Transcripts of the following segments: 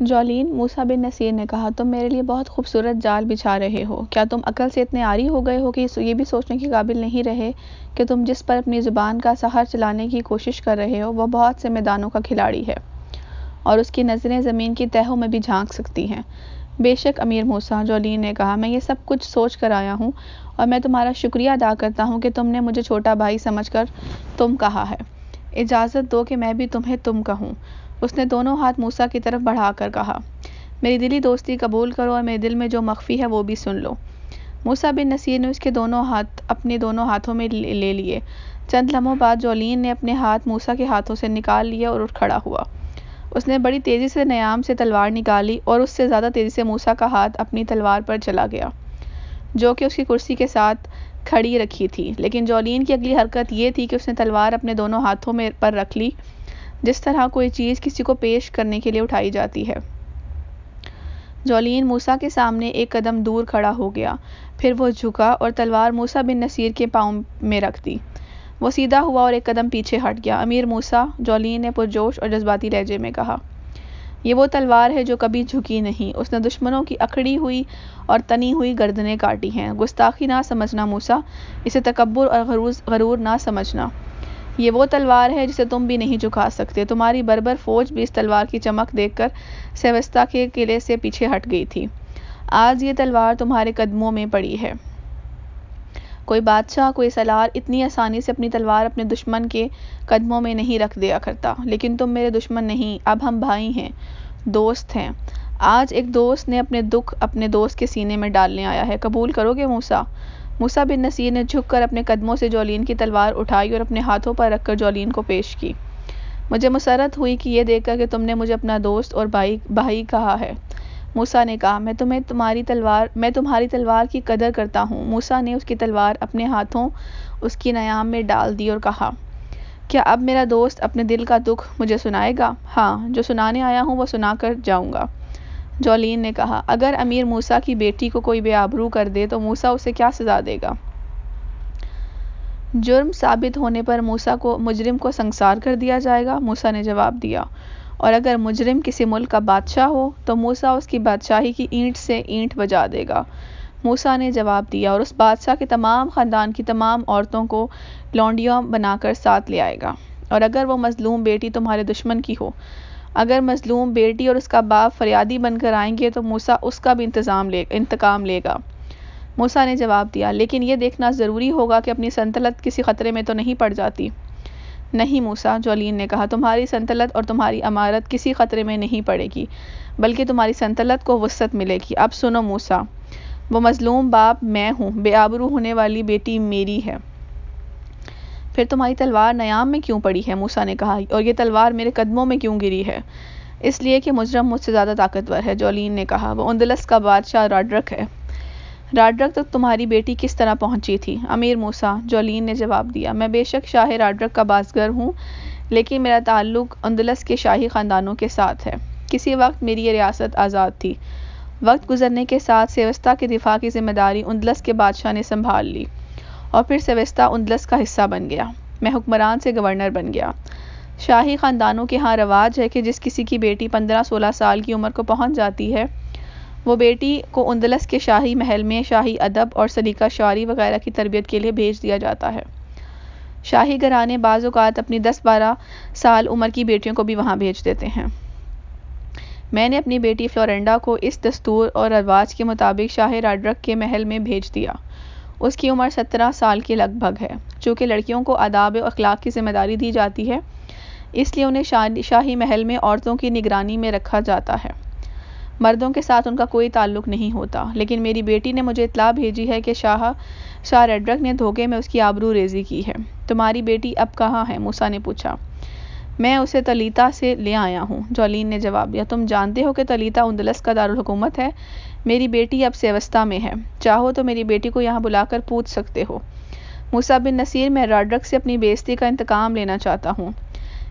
Julian, موسیٰ بن نصیر نے کہا، تم میرے لیے بہت خوبصورت جال بچھا رہے ہو۔ کیا تم عقل سے اتنے عاری ہو گئے ہو کہ یہ بھی سوچنے کے قابل نہیں رہے کہ تم جس پر اپنی زبان کا سحر چلانے کی کوشش کر رہے ہو، وہ بہت سے میدانوں کا کھلاڑی ہے اور اس کی نظریں زمین کی تہوں میں بھی جھانک سکتی ہیں۔ بے شک امیر موسیٰ، جولین نے کہا، میں یہ سب کچھ سوچ کر آیا ہوں اور میں تمہارا شکریہ ادا کرتا ہوں کہ تم نے مجھے چھوٹا بھائی سمجھ کر تم کہا ہے۔ اجازت دو کہ میں بھی تمہیں تم کہوں۔ اس نے دونوں ہاتھ موسیٰ کی طرف بڑھا کر کہا، میری دلی دوستی قبول کرو اور میرے دل میں جو مخفی ہے وہ بھی سن لو۔ موسیٰ بن نصیر نے اس کے دونوں ہاتھ، اپنے دونوں ہاتھوں میں لے لیے۔ چند لمحوں بعد جولین نے اپنے ہاتھ موسیٰ کے ہاتھوں سے نکال لیے اور اٹھ کھڑا ہوا۔ اس نے بڑی تیزی سے نیام سے تلوار نکالی اور اس سے زیادہ تیزی سے موسیٰ کا ہاتھ اپنی تلوار پر چلا گیا، جو کہ اس کی کرسی کے ساتھ کھڑی رکھی تھی۔ لیکن جولین کی اگلی حرکت یہ تھی کہ اس نے تلوار اپنے دونوں ہاتھوں میں پر رکھ لی جس طرح کوئی چیز کسی کو پیش کرنے کے لیے اٹھائی جاتی ہے۔ جولین موسیٰ کے سامنے ایک قدم دور کھڑا ہو گیا۔ پھر وہ جھکا اور تلوار موسیٰ بن نصیر کے پاؤں میں رکھ دی۔ وہ سیدھا ہوا اور ایک قدم پیچھے ہٹ گیا۔ امیر موسیٰ، جولین نے پرجوش اور جذباتی لہجے میں کہا، یہ وہ تلوار ہے جو کبھی جھکی نہیں۔ اس نے دشمنوں کی اکھڑی ہوئی اور تنی ہوئی گردنیں کاٹی ہیں۔ گستاخی نہ سمجھنا موسیٰ، اسے تکبر اور غرور نہ سمجھنا۔ یہ وہ تلوار ہے جسے تم بھی نہیں جھکا سکتے۔ تمہاری بربر فوج بھی اس تلوار کی چمک دیکھ کر سیوستہ کے قلعے سے پیچھے ہٹ گئی تھی۔ آج یہ تلوار تمہارے قدموں میں پڑی ہے۔ کوئی بادشاہ، کوئی سلار اتنی آسانی سے اپنی تلوار اپنے دشمن کے قدموں میں نہیں رکھ دیا کرتا۔ لیکن تم میرے دشمن نہیں، اب ہم بھائی ہیں، دوست ہیں۔ آج ایک دوست نے اپنے دکھ اپنے دوست کے سینے میں ڈالنے آیا ہے۔ قبول کرو گے موسیٰ؟ موسیٰ بن نصیر نے جھک کر اپنے قدموں سے جولین کی تلوار اٹھائی اور اپنے ہاتھوں پر رکھ کر جولین کو پیش کی۔ مجھے مسرت ہوئی کہ یہ دیکھ کر کہ تم نے مجھے اپنا دوست اور بھائی بھائی کہا ہے۔ موسیٰ نے کہا، میں تمہیں تمہاری تلوار، میں تمہاری تلوار کی قدر کرتا ہوں۔ موسیٰ نے اس کی تلوار اپنے ہاتھوں اس کی نیام میں ڈال دی اور کہا، کیا اب میرا دوست اپنے دل کا دکھ مجھے سنائے گا؟ ہاں جو سنانے آیا ہوں وہ سنا کر جاؤں گا۔ جولین نے کہا، اگر امیر موسیٰ کی بیٹی کو کوئی بے آبرو کر دے تو موسیٰ اسے کیا سزا دے گا؟ جرم ثابت ہونے پر موسیٰ کو، مجرم کو سنگسار کر دیا جائے گا، موسیٰ نے جواب دیا۔ اور اگر مجرم کسی ملک کا بادشاہ ہو تو موسیٰ اس کی بادشاہی کی اینٹ سے اینٹ بجا دے گا۔ موسیٰ نے جواب دیا اور اس بادشاہ کے تمام خاندان کی تمام عورتوں کو لونڈیوں بنا کر ساتھ لے آئے گا۔ اور اگر وہ مظلوم بیٹی تمہارے دشمن کی ہو اگر مظلوم بیٹی اور اس کا باپ فریادی بن کر آئیں گے تو موسیٰ اس کا بھی انتظام لے انتقام لے گا۔ موسیٰ نے جواب دیا، لیکن یہ دیکھنا ضروری ہوگا کہ اپنی سنتلت کسی خطرے میں تو نہیں پڑ جاتی۔ نہیں موسیٰ جولین نے کہا، تمہاری سنتلت اور تمہاری امارت کسی خطرے میں نہیں پڑے گی، بلکہ تمہاری سنتلت کو وسعت ملے گی۔ اب سنو موسیٰ، وہ مظلوم باپ میں ہوں، بے آبرو ہونے والی بیٹی میری ہے۔ پھر تمہاری تلوار نیام میں کیوں پڑی ہے؟ موسیٰ نے کہا، اور یہ تلوار میرے قدموں میں کیوں گری ہے؟ اس لیے کہ مجرم مجھ سے زیادہ طاقتور ہے جولین نے کہا۔ وہ اندلس کا بادشاہ راڈرک ہے۔ راڈرک تک تمہاری بیٹی کس طرح پہنچی تھی؟ امیر موسیٰ جولین نے جواب دیا۔ میں بے شک شاہ راڈرک کا بازگر ہوں، لیکن میرا تعلق اندلس کے شاہی خاندانوں کے ساتھ ہے۔ کسی وقت میری یہ ریاست آزاد تھی۔ وقت گزرنے کے ساتھ سیوستہ کے دفاع کی ذمہ داری اندلس کے بادشاہ نے سنبھال لی۔ اور پھر سویستہ اندلس کا حصہ بن گیا۔ میں حکمران سے گورنر بن گیا۔ شاہی خاندانوں کے ہاں رواج ہے کہ جس کسی کی بیٹی پندرہ سولہ سال کی عمر کو پہنچ جاتی ہے، وہ بیٹی کو اندلس کے شاہی محل میں شاہی ادب اور سلیقہ شعری وغیرہ کی تربیت کے لیے بھیج دیا جاتا ہے۔ شاہی گھرانے بعض اوقات اپنی دس بارہ سال عمر کی بیٹیوں کو بھی وہاں بھیج دیتے ہیں۔ میں نے اپنی بیٹی فلورنڈا کو اس دستور اور رواج کے مطابق شاہ راڈرک کے محل میں بھیج دیا۔ اس کی عمر سترہ سال کے لگ بھگ ہے، چونکہ لڑکیوں کو آداب و اخلاق کی ذمہ داری دی جاتی ہے۔ اس لیے انہیں شاہی محل میں عورتوں کی نگرانی میں رکھا جاتا ہے۔ مردوں کے ساتھ ان کا کوئی تعلق نہیں ہوتا، لیکن میری بیٹی نے مجھے اطلاع بھیجی ہے کہ شاہ شاہ ریڈرک نے دھوکے میں اس کی آبرو ریزی کی ہے۔ تمہاری بیٹی اب کہاں ہے؟ موسیٰ نے پوچھا۔ میں اسے تلیتا سے لے آیا ہوں۔ جولین نے جواب دیا، تم جانتے ہو کہ تلیتا اندلس کا دارالحکومت ہے؟ میری بیٹی اب سیوستہ میں ہے۔ چاہو تو میری بیٹی کو یہاں بلا کر پوچھ سکتے ہو۔ موسیٰ بن نصیر، میں راڈرک سے اپنی بیزتی کا انتقام لینا چاہتا ہوں۔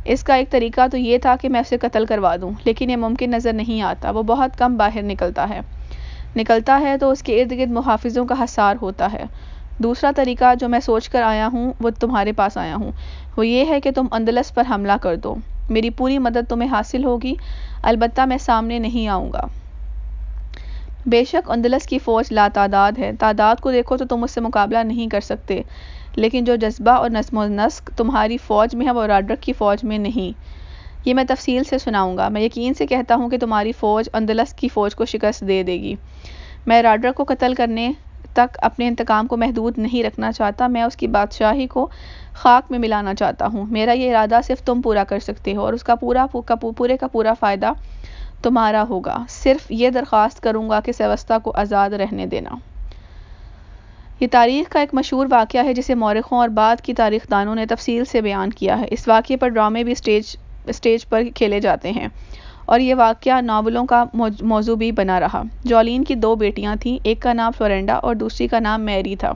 اس کا ایک طریقہ تو یہ تھا کہ میں اسے قتل کروا دوں، لیکن یہ ممکن نظر نہیں آتا۔ وہ بہت کم باہر نکلتا ہے۔ نکلتا ہے تو اس کے ارد گرد محافظوں کا حسار ہوتا ہے۔ دوسرا طریقہ جو میں سوچ کر آیا ہوں، وہ تمہارے پاس آیا ہوں۔ وہ یہ ہے کہ تم اندلس پر حملہ کر دو۔ میری پوری مدد تمہیں حاصل ہوگی، البتہ میں سامنے نہیں آؤں گا۔ بے شک اندلس کی فوج لاتعداد ہے۔ تعداد کو دیکھو تو تم اس سے مقابلہ نہیں کر سکتے، لیکن جو جذبہ اور نظم و نسق تمہاری فوج میں ہے وہ راڈرک کی فوج میں نہیں۔ یہ میں تفصیل سے سناؤں گا۔ میں یقین سے کہتا ہوں کہ تمہاری فوج اندلس کی فوج کو شکست دے دے گی۔ میں راڈرک کو قتل کرنے تک اپنے انتقام کو محدود نہیں رکھنا چاہتا، میں اس کی بادشاہی کو خاک میں ملانا چاہتا ہوں۔ میرا یہ ارادہ صرف تم پورا کر سکتے ہو اور اس کا پورا پورے کا پورا فائدہ تمہارا ہوگا۔ صرف یہ درخواست کروں گا کہ سیوستا کو آزاد رہنے دینا۔ یہ تاریخ کا ایک مشہور واقعہ ہے جسے مورخوں اور بعد کی تاریخ دانوں نے تفصیل سے بیان کیا ہے۔ اس واقعے پر ڈرامے بھی اسٹیج اسٹیج پر کھیلے جاتے ہیں اور یہ واقعہ ناولوں کا موضوع بھی بنا رہا۔ جولین کی دو بیٹیاں تھیں، ایک کا نام فلورینڈا اور دوسری کا نام میری تھا۔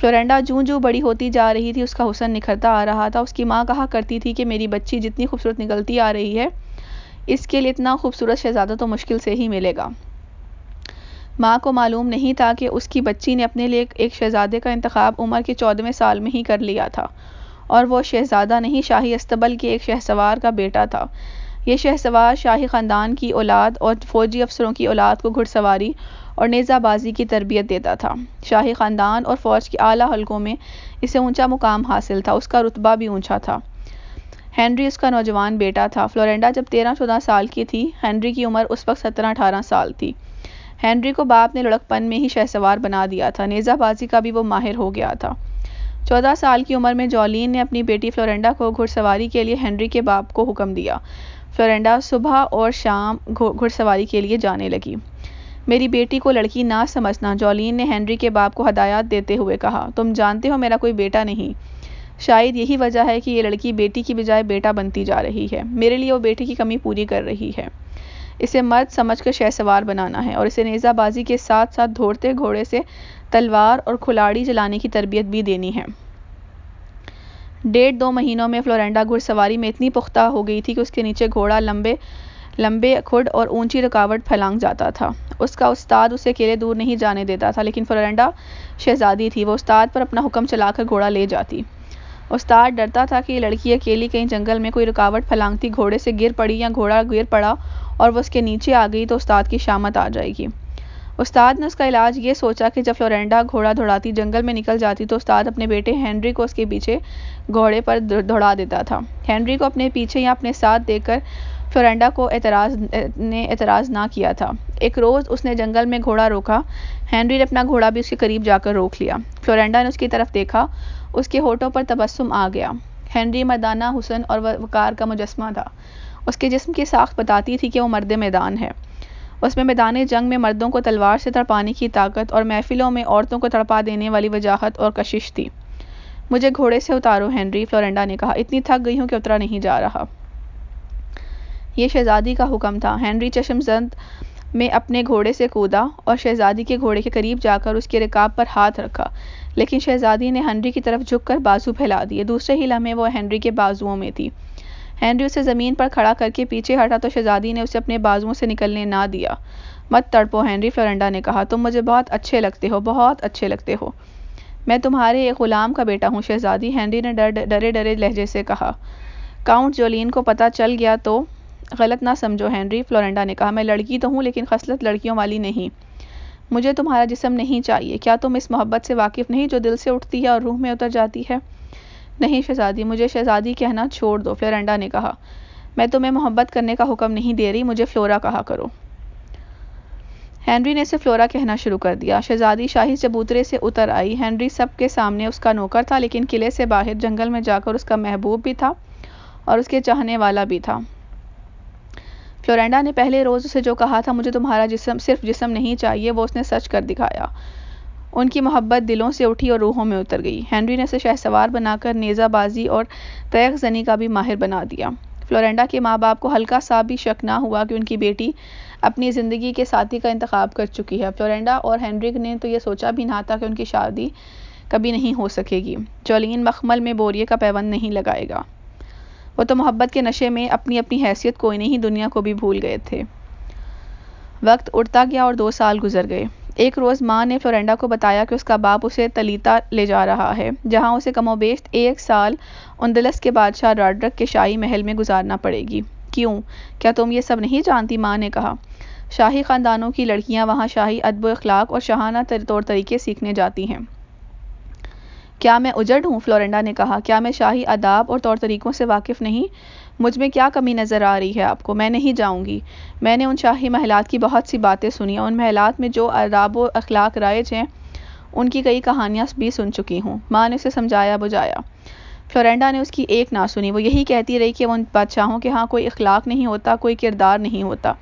فلورینڈا جوں جوں بڑی ہوتی جا رہی تھی، اس کا حسن نکھرتا آ رہا تھا۔ اس کی ماں کہا کرتی تھی کہ میری بچی جتنی خوبصورت نکلتی آ رہی ہے اس کے لیے اتنا خوبصورت شہزادہ تو مشکل سے ہی ملے گا۔ ماں کو معلوم نہیں تھا کہ اس کی بچی نے اپنے لیے ایک شہزادے کا انتخاب عمر کے چودہویں سال میں ہی کر لیا تھا، اور وہ شہزادہ نہیں، شاہی استبل کے ایک شہ سوار کا بیٹا تھا۔ یہ شہ سوار شاہی خاندان کی اولاد اور فوجی افسروں کی اولاد کو گھڑ سواری اور نیزہ بازی کی تربیت دیتا تھا۔ شاہی خاندان اور فوج کے اعلیٰ حلقوں میں اسے اونچا مقام حاصل تھا، اس کا رتبہ بھی اونچا تھا۔ ہینری اس کا نوجوان بیٹا تھا۔ فلورینڈا جب تیرہ چودہ سال کی تھی، ہینری کی عمر اس وقت سترہ اٹھارہ سال تھی۔ ہینری کو باپ نے لڑک پن میں ہی شہ سوار بنا دیا تھا۔ نیزہ بازی کا بھی وہ ماہر ہو گیا تھا۔ چودہ سال کی عمر میں جولین نے اپنی بیٹی فلورینڈا کو گھڑ سواری کے لیے ہینری کے باپ کو حکم دیا۔ فلورینڈا صبح اور شام گھڑ سواری کے لیے جانے لگی۔ میری بیٹی کو لڑکی نہ سمجھنا، جولین نے ہینری کے باپ کو ہدایات دیتے ہوئے کہا، تم جانتے ہو میرا کوئی بیٹا نہیں۔ شاید یہی وجہ ہے کہ یہ لڑکی بیٹی کی بجائے بیٹا بنتی جا رہی ہے۔ میرے لیے وہ بیٹی کی کمی پوری کر رہی ہے۔ اسے مرد سمجھ کر شہ سوار بنانا ہے اور اسے نیزہ بازی کے ساتھ ساتھ دھوڑتے گھوڑے سے تلوار اور کھلاڑی جلانے کی تربیت بھی دینی ہے۔ ڈیڑھ دو مہینوں میں فلورینڈا گھڑ سواری میں اتنی پختہ ہو گئی تھی کہ اس کے نیچے گھوڑا لمبے لمبے کھڈ اور اونچی رکاوٹ پھیلانگ جاتا تھا۔ اس کا استاد اسے اکیلے دور نہیں جانے دیتا تھا، لیکن فلورینڈا شہزادی تھی۔ وہ استاد پر اپنا حکم چلا کر گھوڑا لے جاتی۔ استاد ڈرتا تھا کہ یہ لڑکی اکیلی کہیں جنگل میں کوئی رکاوٹ پھلانگتی گھوڑے سے گر پڑی یا گھوڑا گر پڑا اور وہ اس کے نیچے آ گئی تو استاد کی شامت آ جائے گی۔ استاد نے اس کا علاج یہ سوچا کہ جب فلورینڈا گھوڑا دوڑاتی، جنگل میں نکل جاتی تو استاد اپنے بیٹے ہینری کو اس کے پیچھے گھوڑے پر دوڑا دیتا تھا۔ ہینری کو اپنے پیچھے یا اپنے ساتھ دیکھ کر فلورینڈا کو اعتراض نے اعتراض نہ کیا تھا۔ ایک روز اس نے جنگل میں گھوڑا روکا۔ ہینری نے اپنا گھوڑا بھی اس کے قریب جا کر روک لیا۔ فلورینڈا نے اس کی طرف دیکھا اس کے ہوٹوں پر تبسم آ گیا۔ ہینری مردانہ حسن اور وقار کا مجسمہ تھا۔ اس کے جسم کی ساخت بتاتی تھی کہ وہ مرد میدان ہے۔ اس میں میدان جنگ میں مردوں کو تلوار سے تڑپانے کی طاقت اور محفلوں میں عورتوں کو تڑپا دینے والی وجاہت اور کشش تھی۔ مجھے گھوڑے سے اتارو ہینری فلورینڈا نے کہا۔ اتنی تھک گئی ہوں کہ اترا نہیں جا رہا۔ یہ شہزادی کا حکم تھا۔ ہینری چشم زند میں اپنے گھوڑے سے کودا اور شہزادی کے گھوڑے کے قریب جا کر اس کے رکاب پر ہاتھ رکھا۔ لیکن شہزادی نے ہینری کی طرف جھک کر بازو پھیلا دیے۔ دوسرے ہی لمحے وہ ہینری کے بازوؤں میں تھی۔ ہینری اسے زمین پر کھڑا کر کے پیچھے ہٹا تو شہزادی نے اسے اپنے بازوؤں سے نکلنے نہ دیا۔ مت تڑپو ہینری فلورینڈا نے کہا۔ تم مجھے بہت اچھے لگتے ہو، بہت اچھے لگتے ہو۔ میں تمہارے ایک غلام کا بیٹا ہوں، شہزادی۔ ہینری نے ڈرے ڈرے لہجے سے کہا۔ کاؤنٹ جولین کو پتہ چل گیا تو غلط نہ سمجھو، ہینری فلورینڈا نے کہا، میں لڑکی تو ہوں لیکن خصلت لڑکیوں والی نہیں۔ مجھے تمہارا جسم نہیں چاہیے۔ کیا تم اس محبت سے واقف نہیں جو دل سے اٹھتی ہے اور روح میں اتر جاتی ہے؟ نہیں شہزادی، مجھے شہزادی کہنا چھوڑ دو فلورینڈا نے کہا۔ میں تمہیں محبت کرنے کا حکم نہیں دے رہی، مجھے فلورا کہا کرو۔ ہینری نے اسے فلورا کہنا شروع کر دیا۔ شہزادی شاہی چبوترے سے اتر آئی۔ ہینری سب کے سامنے اس کا نوکر تھا، لیکن قلعے سے باہر جنگل میں جا کر اس کا محبوب بھی تھا اور اس کے چاہنے والا بھی تھا۔ فلورینڈا نے پہلے روز اسے جو کہا تھا، مجھے تمہارا جسم، صرف جسم نہیں چاہیے، وہ اس نے سچ کر دکھایا۔ ان کی محبت دلوں سے اٹھی اور روحوں میں اتر گئی۔ ہینری نے اسے شہ سوار بنا کر نیزہ بازی اور تیغ زنی کا بھی ماہر بنا دیا۔ فلورینڈا کے ماں باپ کو ہلکا سا بھی شک نہ ہوا کہ ان کی بیٹی اپنی زندگی کے ساتھی کا انتخاب کر چکی ہے۔ فلورینڈا اور ہینری نے تو یہ سوچا بھی نہ تھا کہ ان کی شادی کبھی نہیں ہو سکے گی۔ جولین مخمل میں بوریے کا پیون نہیں لگائے گا۔ وہ تو محبت کے نشے میں اپنی اپنی حیثیت کوئی نہیں، دنیا کو بھی بھول گئے تھے۔ وقت اڑتا گیا اور دو سال گزر گئے۔ ایک روز ماں نے فلورینڈا کو بتایا کہ اس کا باپ اسے تلیتا لے جا رہا ہے، جہاں اسے کم و بیش ایک سال اندلس کے بادشاہ راڈرک کے شاہی محل میں گزارنا پڑے گی۔ کیوں؟ کیا تم یہ سب نہیں جانتی؟ ماں نے کہا۔ شاہی خاندانوں کی لڑکیاں وہاں شاہی ادب و اخلاق اور شاہانہ طور طریقے سیکھنے جاتی ہیں۔ کیا میں اجڑ ہوں؟ فلورینڈا نے کہا، کیا میں شاہی آداب اور طور طریقوں سے واقف نہیں؟ مجھ میں کیا کمی نظر آ رہی ہے آپ کو؟ میں نہیں جاؤں گی۔ میں نے ان شاہی محلات کی بہت سی باتیں سنی ان محلات میں جو آداب و اخلاق رائج ہیں، ان کی کئی کہانیاں بھی سن چکی ہوں۔ ماں نے اسے سمجھایا، بجایا۔ فلورینڈا نے اس کی ایک نہ سنی۔ وہ یہی کہتی رہی کہ ان بادشاہوں کے ہاں کوئی اخلاق نہیں ہوتا، کوئی کردار نہیں ہوتا۔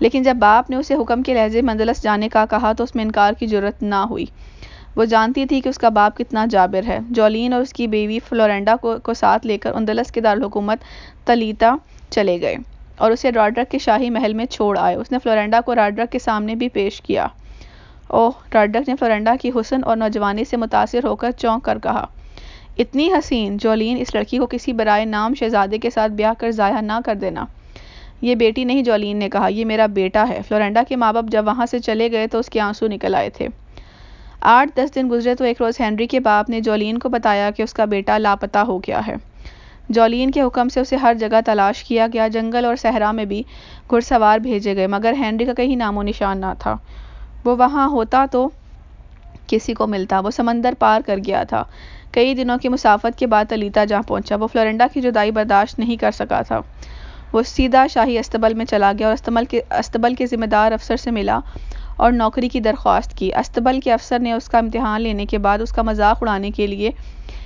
لیکن جب باپ نے اسے حکم کے لہجے مندلس جانے کا کہا تو اس میں انکار کی ضرورت نہ ہوئی۔ وہ جانتی تھی کہ اس کا باپ کتنا جابر ہے۔ جولین اور اس کی بیوی فلورینڈا کو کو ساتھ لے کر اندلس کے دارالحکومت تلیتا چلے گئے اور اسے راڈرک کے شاہی محل میں چھوڑ آئے۔ اس نے فلورینڈا کو راڈرک کے سامنے بھی پیش کیا۔ اوہ، راڈرک نے فلورینڈا کی حسن اور نوجوانی سے متاثر ہو کر چونک کر کہا، اتنی حسین، جولین، اس لڑکی کو کسی برائے نام شہزادے کے ساتھ بیاہ کر ضائع نہ کر دینا۔ یہ بیٹی نہیں، جولین نے کہا، یہ میرا بیٹا ہے۔ فلورینڈا کے ماں باپ جب وہاں سے چلے گئے تو اس کے آنسو نکل آئے تھے۔ آٹھ دس دن گزرے تو ایک روز ہینری کے باپ نے جولین کو بتایا کہ اس کا بیٹا لاپتہ ہو گیا ہے۔ جولین کے حکم سے اسے ہر جگہ تلاش کیا گیا، جنگل اور صحرا میں بھی گھڑ سوار بھیجے گئے، مگر ہینری کا کہیں نام و نشان نہ تھا۔ وہ وہاں ہوتا تو کسی کو ملتا، وہ سمندر پار کر گیا تھا۔ کئی دنوں کی مسافت کے بعد تلیتا جہاں پہنچا، وہ فلورینڈا کی جدائی برداشت نہیں کر سکا تھا۔ وہ سیدھا شاہی استبل میں چلا گیا اور استبل کے استبل کے ذمہ دار افسر سے ملا۔ اور نوکری کی درخواست کی۔ استبل کے افسر نے اس کا امتحان لینے کے بعد اس کا مذاق اڑانے کے لیے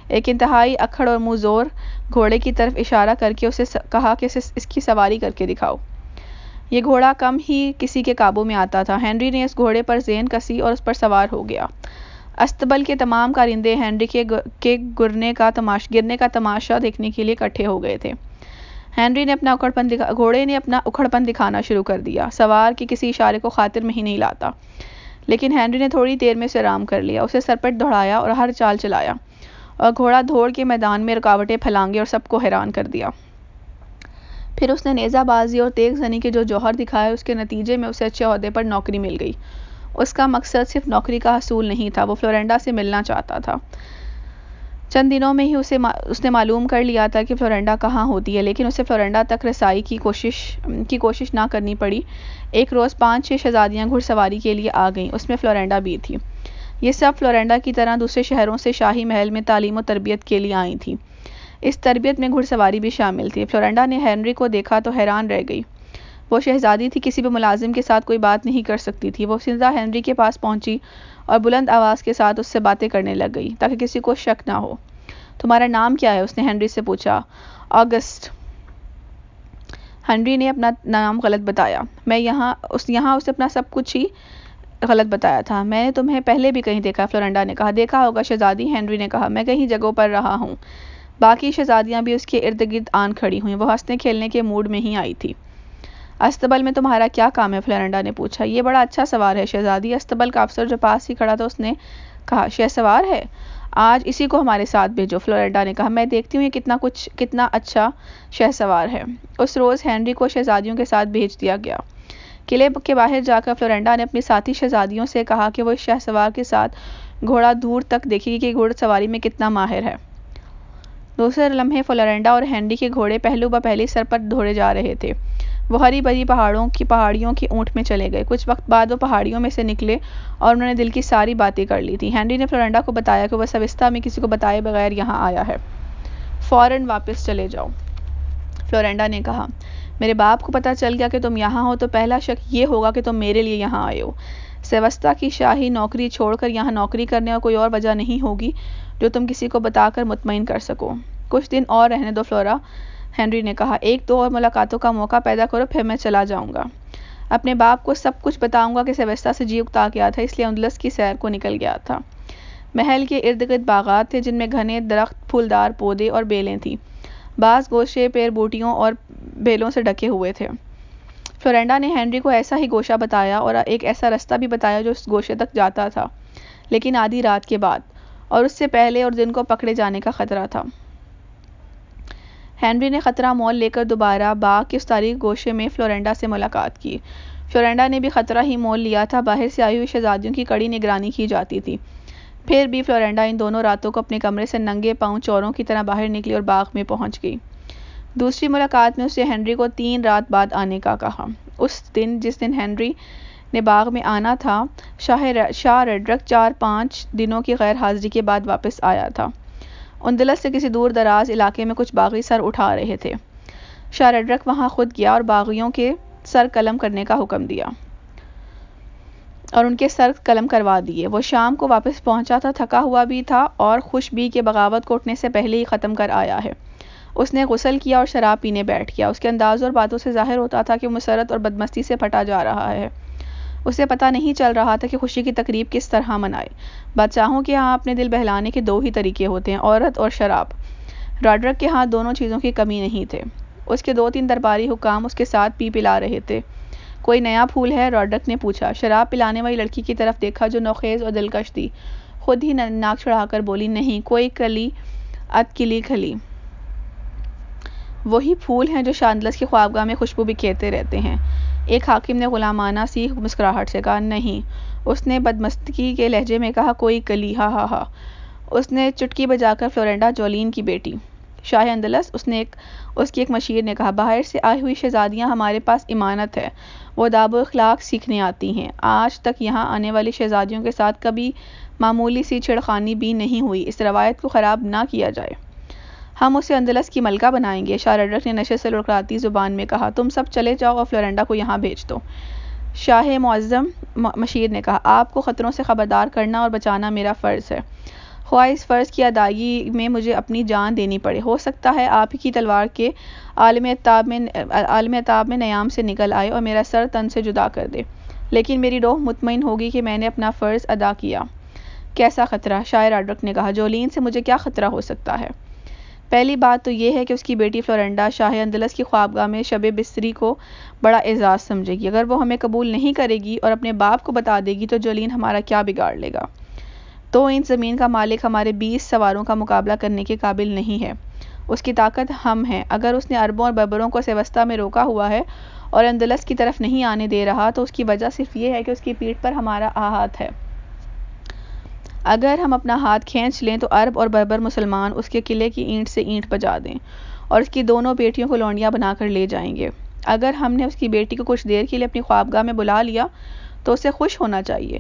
ایک انتہائی اکھڑ اور منہ زور گھوڑے کی طرف اشارہ کر کے اسے کہا کہ اس کی سواری کر کے دکھاؤ۔ یہ گھوڑا کم ہی کسی کے قابو میں آتا تھا۔ ہینری نے اس گھوڑے پر زین کسی اور اس پر سوار ہو گیا۔ استبل کے تمام کارندے ہینری کے گرنے کا تماش، گرنے کا تماشا دیکھنے کے لیے اکٹھے ہو گئے تھے۔ ہینری نے اپنا اکھڑپن دکھا، گھوڑے نے اپنا اکھڑپن دکھانا شروع کر دیا۔ سوار کے کسی اشارے کو خاطر میں ہی نہیں لاتا۔ لیکن ہینری نے تھوڑی دیر میں اسے آرام کر لیا، اسے سرپٹ دوڑایا اور ہر چال چلایا اور گھوڑا دھوڑ کے میدان میں رکاوٹیں پھیلانگے اور سب کو حیران کر دیا۔ پھر اس نے نیزہ بازی اور تیغ زنی کے جو جوہر دکھائے، اس کے نتیجے میں اسے اچھے عہدے پر نوکری مل گئی۔ اس کا مقصد صرف نوکری کا حصول نہیں تھا، وہ فلورینڈا سے ملنا چاہتا تھا۔ چند دنوں میں ہی اسے اس نے معلوم کر لیا تھا کہ فلورینڈا کہاں ہوتی ہے، لیکن اسے فلورینڈا تک رسائی کی کوشش کی کوشش نہ کرنی پڑی۔ ایک روز پانچ چھ شہزادیاں گھڑ سواری کے لیے آ گئیں، اس میں فلورینڈا بھی تھی۔ یہ سب فلورینڈا کی طرح دوسرے شہروں سے شاہی محل میں تعلیم و تربیت کے لیے آئی تھیں۔ اس تربیت میں گھڑ سواری بھی شامل تھی۔ فلورینڈا نے ہینری کو دیکھا تو حیران رہ گئی۔ وہ شہزادی تھی، کسی بھی ملازم کے ساتھ کوئی بات نہیں کر سکتی تھی۔ وہ سندہ ہینری کے پاس پہنچی۔ اور بلند آواز کے ساتھ اس سے باتیں کرنے لگ گئی تاکہ کسی کو شک نہ ہو۔ تمہارا نام کیا ہے? اس نے ہینری سے پوچھا۔ آگسٹ۔ ہنری نے اپنا نام غلط بتایا۔ میں یہاں، اس یہاں اسے اپنا سب کچھ ہی غلط بتایا تھا۔ میں نے تمہیں پہلے بھی کہیں دیکھا فلورنڈا نے کہا۔ دیکھا ہوگا، شہزادی ہینری نے کہا۔ میں کہیں جگہوں پر رہا ہوں۔ باقی شہزادیاں بھی اس کے ارد گرد آن کھڑی ہوئیں۔ وہ ہنسنے، کھیلنے کے موڈ میں ہی آئی تھی۔ استبل میں تمہارا کیا کام ہے؟ فلورنڈا نے پوچھا۔ یہ بڑا اچھا سوار ہے شہزادی۔ استبل کا افسر جو پاس ہی کھڑا تھا، اس نے کہا، شہ سوار ہے؟ آج اسی کو ہمارے ساتھ بھیجو۔ فلوریڈا نے کہا، میں دیکھتی ہوں یہ کتنا کچھ، کتنا اچھا شہ سوار ہے۔ اس روز ہینری کو شہزادیوں کے ساتھ بھیج دیا گیا۔ قلعے کے باہر جا کر فلورینڈا نے اپنی ساتھی شہزادیوں سے کہا کہ وہ اس شہ سوار کے ساتھ گھوڑا دور تک دیکھے گی کہ گھوڑ سواری میں کتنا ماہر ہے۔ دوسرے لمحے فلورینڈا اور ہینری کے گھوڑے پہلو بہ پہلی سر پر دھوڑے جا رہے تھے۔ وہ ہری بھری پہاڑوں کی پہاڑیوں کی اونٹ میں چلے گئے۔ کچھ وقت بعد وہ پہاڑیوں میں سے نکلے اور انہوں نے دل کی ساری باتیں کر لی تھی ہینری نے فلورینڈا کو بتایا کہ وہ سوستہ میں کسی کو بتائے بغیر یہاں آیا ہے۔ فوراً واپس چلے جاؤ۔ فلورینڈا نے کہا، میرے باپ کو پتہ چل گیا کہ تم یہاں ہو تو پہلا شک یہ ہوگا کہ تم میرے لیے یہاں آئے ہو۔ سیوستا کی شاہی نوکری چھوڑ کر یہاں نوکری کرنے اور کوئی اور وجہ نہیں ہوگی جو تم کسی کو بتا کر مطمئن کر سکو۔ کچھ دن اور رہنے دو فلورا۔ ہینری نے کہا، ایک دو اور ملاقاتوں کا موقع پیدا کرو، پھر میں چلا جاؤں گا۔ اپنے باپ کو سب کچھ بتاؤں گا کہ سیوستا سے جی اکتا گیا تھا، اس لیے اندلس کی سیر کو نکل گیا تھا۔ محل کے ارد گرد باغات تھے، جن میں گھنے، درخت، پھولدار، پودے اور بیلیں تھیں۔ بعض گوشے پیر بوٹیوں اور بیلوں سے ڈکے ہوئے تھے۔ فلورینڈا نے ہینری کو ایسا ہی گوشہ بتایا اور ایک ایسا رستہ بھی بتایا جو اس گوشے تک جاتا تھا، لیکن آدھی رات کے بعد، اور اس سے پہلے اور دن کو پکڑے جانے کا خطرہ تھا۔ ہینری نے خطرہ مول لے کر دوبارہ باغ کے اس تاریخ گوشے میں فلورینڈا سے ملاقات کی۔ فلورینڈا نے بھی خطرہ ہی مول لیا تھا، باہر سے آئی ہوئی شہزادیوں کی کڑی نگرانی کی جاتی تھی۔ پھر بھی فلورینڈا ان دونوں راتوں کو اپنے کمرے سے ننگے پاؤں چوروں کی طرح باہر نکلی اور باغ میں پہنچ گئی۔ دوسری ملاقات میں اسے ہنری کو تین رات بعد آنے کا کہا۔ اس دن جس دن ہنری نے باغ میں آنا تھا، شاہ شاہ ریڈرک چار پانچ دنوں کی غیر حاضری کے بعد واپس آیا تھا۔ اندلس سے کسی دور دراز علاقے میں کچھ باغی سر اٹھا رہے تھے۔ شاہ ریڈرک وہاں خود گیا اور باغیوں کے سر قلم کرنے کا حکم دیا۔ اور ان کے سر قلم کروا دیے۔ وہ شام کو واپس پہنچا تھا، تھکا ہوا بھی تھا اور خوش بھی کہ بغاوت کو اٹھنے سے پہلے ہی ختم کر آیا ہے۔ اس نے غسل کیا اور شراب پینے بیٹھ گیا۔ اس کے انداز اور باتوں سے ظاہر ہوتا تھا کہ وہ مسرت اور بدمستی سے پھٹا جا رہا ہے۔ اسے پتہ نہیں چل رہا تھا کہ خوشی کی تقریب کس طرح منائے۔ بادشاہوں کے ہاں اپنے دل بہلانے کے دو ہی طریقے ہوتے ہیں، عورت اور شراب۔ راڈرک کے ہاں دونوں چیزوں کی کمی نہیں تھے۔ اس کے دو تین درباری حکام اس کے ساتھ پی پلا رہے تھے۔ کوئی نیا پھول ہے؟ راڈرک نے پوچھا۔ شراب پلانے والی لڑکی کی طرف دیکھا جو نوخیز اور دلکش تھی۔ خود ہی ناک چڑھا کر بولی، نہیں، کوئی کلی ات کلی کھلی۔ وہی پھول ہیں جو شاندلس کی خوابگاہ میں خوشبو بکھیرتے رہتے ہیں۔ ایک حاکم نے غلامانہ سی مسکراہٹ سے کہا، نہیں۔ اس نے بدمستگی کے لہجے میں کہا، کوئی کلی ہا ہا ہا اس نے چٹکی بجا کر فلورینڈا جولین کی بیٹی۔ شاہ اندلس، اس نے ایک، اس کی ایک مشیر نے کہا، باہر سے آئی ہوئی شہزادیاں ہمارے پاس امانت ہے۔ وہ داب و اخلاق سیکھنے آتی ہیں۔ آج تک یہاں آنے والی شہزادیوں کے ساتھ کبھی معمولی سی چھڑخانی بھی نہیں ہوئی۔ اس روایت کو خراب نہ کیا جائے۔ ہم اسے اندلس کی ملکہ بنائیں گے۔ شاہ ریڈرک نے نشے سے لڑکراتی زبان میں کہا، تم سب چلے جاؤ اور فلورینڈا کو یہاں بھیج دو۔ شاہ معظم مشیر نے کہا، آپ کو خطروں سے خبردار کرنا اور بچانا میرا فرض ہے۔ خواہ اس فرض کی ادائیگی میں مجھے اپنی جان دینی پڑے۔ ہو سکتا ہے آپ ہی کی تلوار کے عالم اتاب میں عالم اتاب میں نیام سے نکل آئے اور میرا سر تن سے جدا کر دے۔ لیکن میری روح مطمئن ہوگی کہ میں نے اپنا فرض ادا کیا۔ کیسا خطرہ؟ شاعر آڈرک نے کہا، جولین سے مجھے کیا خطرہ ہو سکتا ہے؟ پہلی بات تو یہ ہے کہ اس کی بیٹی فلورنڈا شاہ اندلس کی خوابگاہ میں شب بستری کو بڑا اعزاز سمجھے گی۔ اگر وہ ہمیں قبول نہیں کرے گی اور اپنے باپ کو بتا دے گی تو جولین ہمارا کیا بگاڑ لے گا؟ تو ان زمین کا مالک ہمارے بیس سواروں کا مقابلہ کرنے کے قابل نہیں ہے۔ اس کی طاقت ہم ہیں۔ اگر اس نے اربوں اور بربروں کو سیوستہ میں روکا ہوا ہے اور اندلس کی طرف نہیں آنے دے رہا تو اس کی وجہ صرف یہ ہے کہ اس کی پیٹھ پر ہمارا آہات ہے۔ اگر ہم اپنا ہاتھ کھینچ لیں تو عرب اور بربر مسلمان اس کے قلعے کی اینٹ سے اینٹ بجا دیں اور اس کی دونوں بیٹیوں کو لونڈیاں بنا کر لے جائیں گے۔ اگر ہم نے اس کی بیٹی کو کچھ دیر کے لیے اپنی خوابگاہ میں بلا لیا تو اسے خوش ہونا چاہیے۔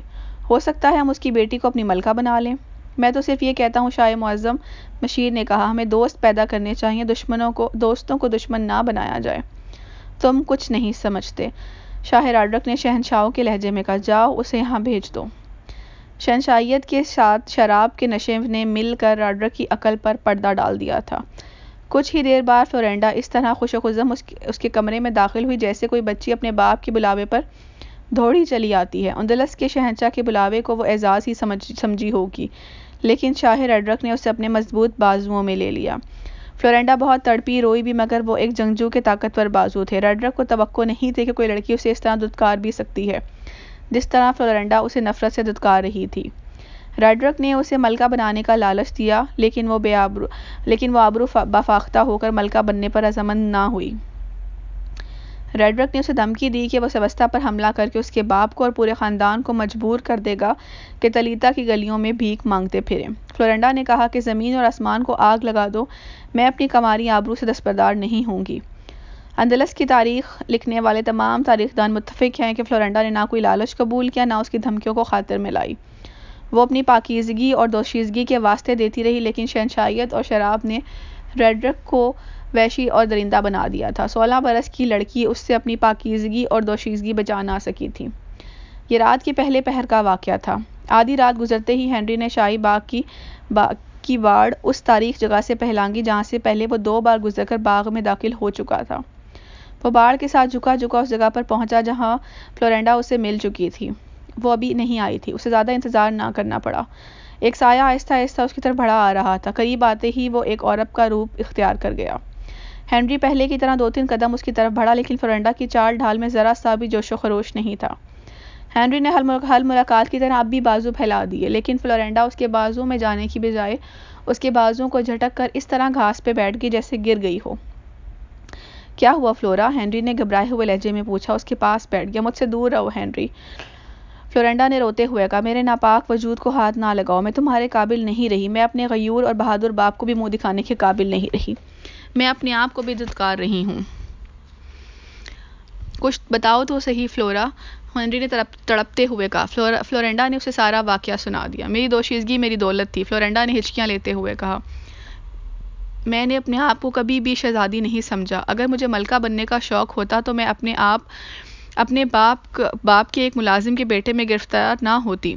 ہو سکتا ہے ہم اس کی بیٹی کو اپنی ملکہ بنا لیں۔ میں تو صرف یہ کہتا ہوں، شاہ معظم مشیر نے کہا، ہمیں دوست پیدا کرنے چاہیے، دشمنوں کو، دوستوں کو دشمن نہ بنایا جائے۔ تم کچھ نہیں سمجھتے۔ شاہ راڈرک نے شہنشاہوں کے لہجے میں کہا، جاؤ اسے یہاں بھیج دو۔ شہنشائیت کے ساتھ شراب کے نشے نے مل کر راڈر کی عقل پر پردہ ڈال دیا تھا۔ کچھ ہی دیر بعد فلورینڈا اس طرح خوش و خزم اس کے کمرے میں داخل ہوئی جیسے کوئی بچی اپنے باپ کے بلاوے پر دوڑی چلی آتی ہے۔ اندلس کے شہنشاہ کے بلاوے کو وہ اعزاز ہی سمجھ، سمجھی ہوگی، لیکن شاہ ریڈرک نے اسے اپنے مضبوط بازوؤں میں لے لیا۔ فلورینڈا بہت تڑپی روئی بھی، مگر وہ ایک جنگجو کے طاقتور بازو تھے۔ ریڈرک کو توقع نہیں تھے کہ کوئی لڑکی اسے اس طرح دودکار بھی سکتی ہے۔ جس طرح فلورینڈا اسے نفرت سے دھتکار رہی تھی۔ ریڈرک نے اسے ملکہ بنانے کا لالچ دیا، لیکن وہ بے آبرو لیکن وہ آبرو بافاختہ ہو کر ملکہ بننے پر رضامند نہ ہوئی۔ ریڈرک نے اسے دھمکی دی کہ وہ سوستا پر حملہ کر کے اس کے باپ کو اور پورے خاندان کو مجبور کر دے گا کہ تلیتا کی گلیوں میں بھیک مانگتے پھریں۔ فلورینڈا نے کہا کہ زمین اور آسمان کو آگ لگا دو، میں اپنی کماری آبرو سے دستبردار نہیں ہوں گی۔ اندلس کی تاریخ لکھنے والے تمام تاریخ دان متفق ہیں کہ فلورینڈا نے نہ کوئی لالچ قبول کیا، نہ اس کی دھمکیوں کو خاطر میں لائی۔ وہ اپنی پاکیزگی اور دوشیزگی کے واسطے دیتی رہی، لیکن شہنشائیت اور شراب نے ریڈرک کو ویشی اور درندہ بنا دیا تھا۔ سولہ برس کی لڑکی اس سے اپنی پاکیزگی اور دوشیزگی بچا نہ سکی تھی۔ یہ رات کے پہلے پہر کا واقعہ تھا۔ آدھی رات گزرتے ہی ہینری نے شاہی باغ کی باغ کی واڑ اس تاریخ جگہ سے پہلانگی، جہاں سے پہلے وہ دو بار گزر کر باغ میں داخل ہو چکا تھا۔ وہ باڑ کے ساتھ جھکا جھکا اس جگہ پر پہنچا جہاں فلورینڈا اسے مل چکی تھی۔ وہ ابھی نہیں آئی تھی، اسے زیادہ انتظار نہ کرنا پڑا۔ ایک سایہ آہستہ آہستہ اس کی طرف بڑھا آ رہا تھا۔ قریب آتے ہی وہ ایک عورت کا روپ اختیار کر گیا۔ ہینری پہلے کی طرح دو تین قدم اس کی طرف بڑھا، لیکن فلورینڈا کی چال ڈھال میں ذرا سا بھی جوش و خروش نہیں تھا۔ ہینری نے حل ملاقات کی طرح اب بھی بازو پھیلا دیے، لیکن فلورینڈا اس کے بازو میں جانے کی بجائے اس کے بازو کو جھٹک کر اس طرح گھاس پہ بیٹھ گئی جیسے گر گئی ہو۔ کیا ہوا فلورا؟ ہینری نے گھبرائے ہوئے لہجے میں پوچھا، اس کے پاس بیٹھ گیا، مجھ سے دور رہو ہینری فلورینڈا نے روتے ہوئے کہا، میرے ناپاک وجود کو ہاتھ نہ لگاؤ، میں تمہارے قابل نہیں رہی۔ میں اپنے غیور اور بہادر باپ کو بھی منہ دکھانے کے قابل نہیں رہی۔ میں اپنے آپ کو بھی دھتکار رہی ہوں۔ کچھ بتاؤ تو صحیح فلورا۔ ہنری نے تڑپتے ہوئے کہا فلورینڈا نے اسے سارا واقعہ سنا دیا۔ میری دوشیزگی، میری دولت تھی۔ فلورینڈا نے ہچکیاں لیتے ہوئے کہا میں نے اپنے آپ کو کبھی بھی شہزادی نہیں سمجھا۔ اگر مجھے ملکہ بننے کا شوق ہوتا تو میں اپنے آپ، اپنے باپ باپ کے ایک ملازم کے بیٹے میں گرفتار نہ ہوتی۔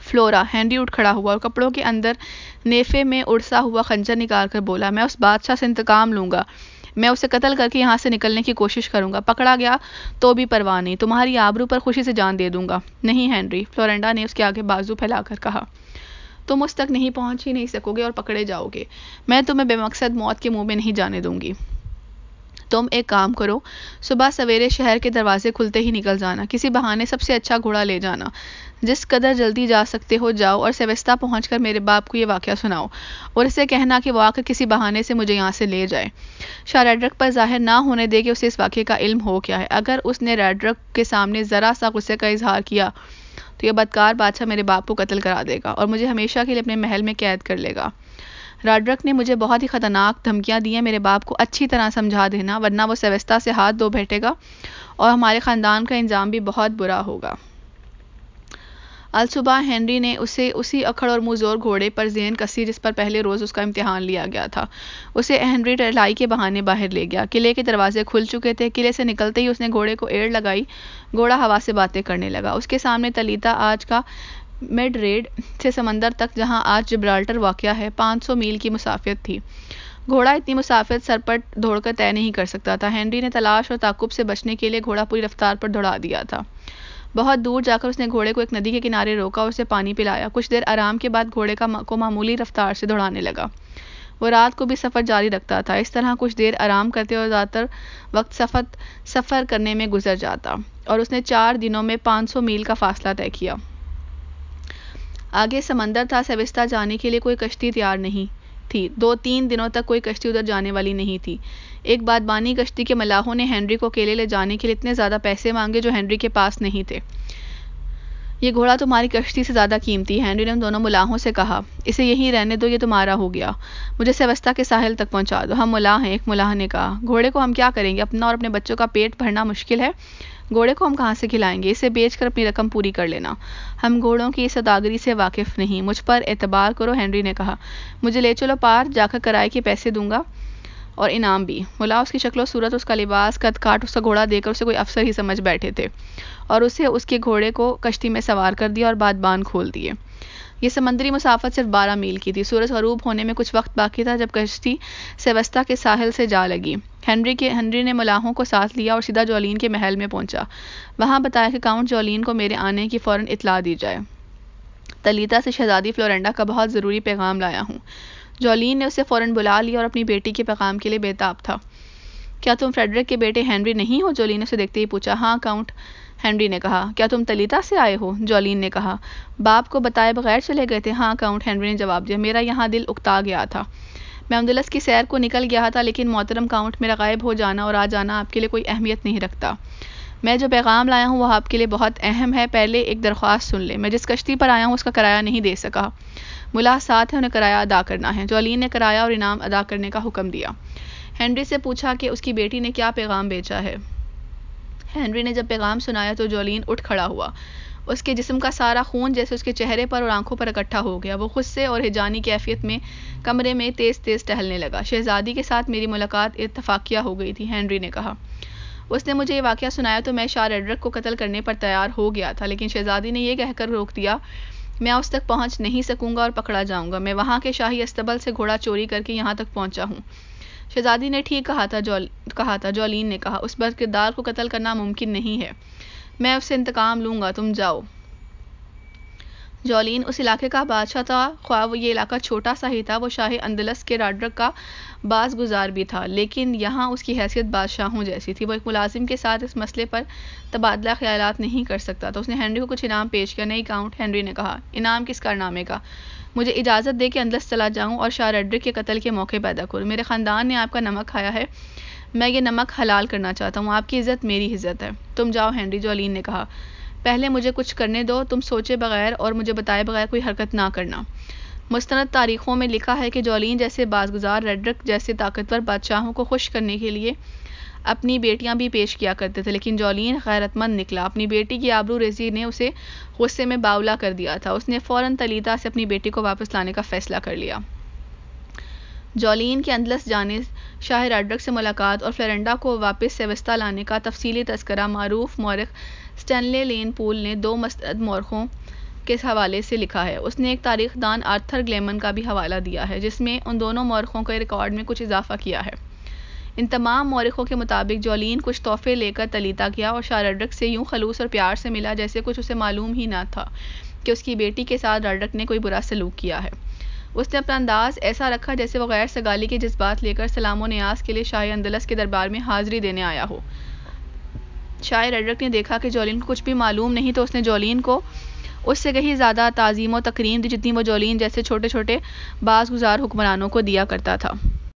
فلورا ہینڈی اٹھ کھڑا ہوا اور کپڑوں کے اندر نیفے میں اڑسا ہوا خنجر نکال کر بولا، میں اس بادشاہ سے انتقام لوں گا۔ میں اسے قتل کر کے یہاں سے نکلنے کی کوشش کروں گا۔ پکڑا گیا تو بھی پرواہ نہیں، تمہاری آبرو پر خوشی سے جان دے دوں گا۔ نہیں ہینری، فلورینڈا نے اس کے آگے بازو پھیلا کر کہا۔ تم اس تک نہیں پہنچ ہی نہیں سکو گے اور پکڑے جاؤ گے۔ میں تمہیں بے مقصد موت کے منہ میں نہیں جانے دوں گی۔ تم ایک کام کرو، صبح سویرے شہر کے دروازے کھلتے ہی نکل جانا۔ کسی بہانے سب سے اچھا گھوڑا لے جانا۔ جس قدر جلدی جا سکتے ہو جاؤ اور سیوستہ پہنچ کر میرے باپ کو یہ واقعہ سناؤ اور اسے کہنا کہ وہ آ کر کسی بہانے سے مجھے یہاں سے لے جائے۔ شاہ ریڈرک پر ظاہر نہ ہونے دے کہ اسے اس واقعے کا علم ہو کیا ہے۔ اگر اس نے ریڈرک کے سامنے ذرا سا غصے کا اظہار کیا تو یہ بدکار بادشاہ میرے باپ کو قتل کرا دے گا اور مجھے ہمیشہ کے لیے اپنے محل میں قید کر لے گا۔ راڈرک نے مجھے بہت ہی خطرناک دھمکیاں دی ہیں، میرے باپ کو اچھی طرح سمجھا دینا، ورنہ وہ سیوستہ سے ہاتھ دو بیٹھے گا اور ہمارے خاندان کا انجام بھی بہت برا ہوگا۔ الصبح ہینری نے اسے اسی اکھڑ اور مزور گھوڑے پر زین کسی جس پر پہلے روز اس کا امتحان لیا گیا تھا۔ اسے ہینری ٹلائی کے بہانے باہر لے گیا۔ قلعے کے دروازے کھل چکے تھے۔ قلعے سے نکلتے ہی اس نے گھوڑے کو ایڑ لگائی۔ گھوڑا ہوا سے باتیں کرنے لگا۔ اس کے سامنے تلیتا آج کا میڈ ریڈ سے سمندر تک، جہاں آج جبرالٹر واقعہ ہے، پانچ سو میل کی مسافت تھی۔ گھوڑا اتنی مسافت سرپٹ دوڑ کر طے نہیں کر سکتا تھا۔ ہینری نے تلاش اور تعقب سے بچنے کے لیے گھوڑا پوری رفتار پر دوڑا دیا تھا۔ بہت دور جا کر اس نے گھوڑے کو ایک ندی کے کنارے روکا اور اسے پانی پلایا۔ کچھ دیر آرام کے بعد گھوڑے کا کو معمولی رفتار سے دوڑانے لگا۔ وہ رات کو بھی سفر جاری رکھتا تھا۔ اس طرح کچھ دیر آرام کرتے اور زیادہ تر وقت سفر سفر کرنے میں گزر جاتا اور اس نے چار دنوں میں پانچ سو میل کا فاصلہ طے کیا۔ آگے سمندر تھا سوستہ جانے کے لیے کوئی کشتی تیار نہیں۔ تھی۔ دو تین دنوں تک کوئی کشتی ادھر جانے والی نہیں تھی۔ ایک بات بانی، کشتی کے ملاحوں نے ہینری کو اکیلے لے جانے کے لیے اتنے زیادہ پیسے مانگے جو ہینری کے پاس نہیں تھے۔ یہ گھوڑا تمہاری کشتی سے زیادہ قیمتی۔ ہے ہینری نے ان دونوں ملاحوں سے کہا، اسے یہیں رہنے دو، یہ تمہارا ہو گیا۔ مجھے سیوستہ کے ساحل تک پہنچا دو۔ ہم ملاح ہیں، ایک ملاح نے کہا۔ گھوڑے کو ہم کیا کریں گے؟ اپنا اور اپنے بچوں کا پیٹ بھرنا مشکل ہے؟ گھوڑے کو ہم کہاں سے کھلائیں گے؟ اسے بیچ کر اپنی رقم پوری کر لینا۔ ہم گھوڑوں کی سوداگری سے واقف نہیں۔ مجھ پر اعتبار کرو ہینری نے کہا۔ مجھے لے چلو پار، جا کر کرائے کے پیسے دوں گا اور انعام بھی۔ ملا اس کی شکل و صورت، اس کا لباس، قد کاٹ، اس کا گھوڑا دے کر اسے کوئی افسر ہی سمجھ بیٹھے تھے اور اسے اس کے گھوڑے کو کشتی میں سوار کر دیا اور باد بان کھول دیے۔ یہ سمندری مسافت صرف بارہ میل کی تھی۔ سورج غروب ہونے میں کچھ وقت باقی تھا جب کشتی سیوستہ کے ساحل سے جا لگی۔ ہنری کے ہنری نے ملاحوں کو ساتھ لیا اور سیدھا جولین کے محل میں پہنچا۔ وہاں بتایا کہ کاؤنٹ جولین کو میرے آنے کی فوراً اطلاع دی جائے۔ تلیتا سے شہزادی فلورینڈا کا بہت ضروری پیغام لایا ہوں۔ جولین نے اسے فوراً بلا لیا اور اپنی بیٹی کے پیغام کے لیے بےتاب تھا۔ کیا تم فریڈرک کے بیٹے ہینری نہیں ہو؟ جولین نے اسے دیکھتے ہی پوچھا۔ ہاں کاؤنٹ ہینری نے کہا، کیا تم تلیتا سے آئے ہو؟ جولین نے کہا، باپ کو بتائے بغیر چلے گئے تھے۔ ہاں کاؤنٹ ہینری نے جواب دیا، میرا یہاں دل اکتا گیا تھا۔ میں امدلس کی سیر کو نکل گیا تھا، لیکن محترم کاؤنٹ میرا غائب ہو جانا اور آ جانا آپ کے لیے کوئی اہمیت نہیں رکھتا۔ میں جو پیغام لایا ہوں وہ آپ کے لیے بہت اہم ہے۔ پہلے ایک درخواست سن لیں میں جس کشتی پر آیا ہوں اس کا کرایہ نہیں دے سکا۔ ملا ساتھ ہے، انہیں کرایہ ادا کرنا ہے۔ جو علین نے کرایہ اور انعام ادا کرنے کا حکم دیا۔ ہینری سے پوچھا کہ اس کی بیٹی نے کیا پیغام بیچا ہے۔ ہینری نے جب پیغام سنایا تو جولین اٹھ کھڑا ہوا۔ اس کے جسم کا سارا خون جیسے اس کے چہرے پر اور آنکھوں پر اکٹھا ہو گیا۔ وہ غصے اور ہجانی کیفیت میں کمرے میں تیز تیز ٹہلنے لگا۔ شہزادی کے ساتھ میری ملاقات اتفاقیہ ہو گئی تھی ہینری نے کہا۔ اس نے مجھے یہ واقعہ سنایا تو میں شاہ ریڈرک کو قتل کرنے پر تیار ہو گیا تھا، لیکن شہزادی نے یہ کہہ کر روک دیا، میں اس تک پہنچ نہیں سکوں گا اور پکڑا جاؤں گا۔ میں وہاں کے شاہی استبل سے گھوڑا چوری کر کے یہاں تک پہنچا ہوں۔ شہزادی نے ٹھیک کہا تھا جول کہا تھا جولین نے کہا، اس بر کردار کو قتل کرنا ممکن نہیں ہے۔ میں اس سے انتقام لوں گا، تم جاؤ۔ جولین اس علاقے کا بادشاہ تھا، خواہ وہ یہ علاقہ چھوٹا سا ہی تھا، وہ شاہ اندلس کے راڈرک کا باز گزار بھی تھا۔ لیکن یہاں اس کی حیثیت بادشاہوں جیسی تھی۔ وہ ایک ملازم کے ساتھ اس مسئلے پر تبادلہ خیالات نہیں کر سکتا تو اس نے ہینری کو کچھ انعام پیش کیا نہیں کاؤنٹ ہینری نے کہا۔ انعام کس کارنامے کا؟ مجھے اجازت دے کے اندلس چلا جاؤں اور شاہ ریڈرک کے قتل کے موقع پیدا کروں۔ میرے خاندان نے آپ کا نمک کھایا ہے۔ میں یہ نمک حلال کرنا چاہتا ہوں۔ آپ کی عزت میری عزت ہے۔ تم جاؤ ہینری جو علین نے کہا۔ پہلے مجھے کچھ کرنے دو۔ تم سوچے بغیر اور مجھے بتائے بغیر کوئی حرکت نہ کرنا۔ مستند تاریخوں میں لکھا ہے کہ جولین جیسے بازگزار ریڈرک جیسے طاقتور بادشاہوں کو خوش کرنے کے لیے اپنی بیٹیاں بھی پیش کیا کرتے تھے، لیکن جولین غیرت مند نکلا۔ اپنی بیٹی کی آبرو ریزی نے اسے غصے میں باولا کر دیا تھا۔ اس نے فوراً تلیتا سے اپنی بیٹی کو واپس لانے کا فیصلہ کر لیا۔ جولین کے اندلس جانے شاہ ریڈرک سے ملاقات اور فلرنڈا کو واپس سیوستا لانے کا تفصیلی تذکرہ معروف مورخ سٹینلے لین پول نے دو مستند مورخوں کے حوالے سے لکھا ہے۔ اس نے ایک تاریخ دان آرتھر گلیمن کا بھی حوالہ دیا ہے، جس میں ان دونوں مورخوں کے ریکارڈ میں کچھ اضافہ کیا ہے۔ ان تمام مورخوں کے مطابق جولین کچھ تحفے لے کر تلیتا گیا اور شاہ ریڈرک سے یوں خلوص اور پیار سے ملا جیسے کچھ اسے معلوم ہی نہ تھا کہ اس کی بیٹی کے ساتھ ریڈرک نے کوئی برا سلوک کیا ہے۔ اس نے اپنا انداز ایسا رکھا جیسے وہ غیر سگالی کے جذبات لے کر سلام و نیاز کے لیے شاہ اندلس کے دربار میں حاضری دینے آیا ہو۔ شاہ ریڈرک نے دیکھا کہ جولین کو کچھ بھی معلوم نہیں تو اس نے جولین کو اس سے کہیں زیادہ تعظیم و تقریم دی جتنی وہ جولین جیسے چھوٹے چھوٹے بعض گزار حکمرانوں کو دیا کرتا تھا۔